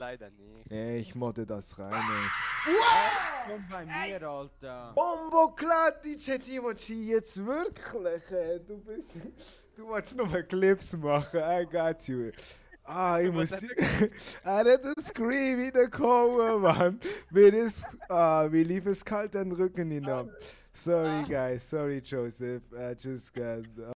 Leider nicht. Ey, ich modde das rein, ey. Komm bei mir, Alter. Bombo klar, Timochi, jetzt wirklich, ey. Du bist. Du wolltest nur mal Clips machen, I got you. Ah, ich muss. Er hat einen Scream wiederkommen, Mann. Mir ist. Ah, mir lief es kalt den Rücken hinab. Ah. Sorry, guys. Sorry, Joseph. I just got.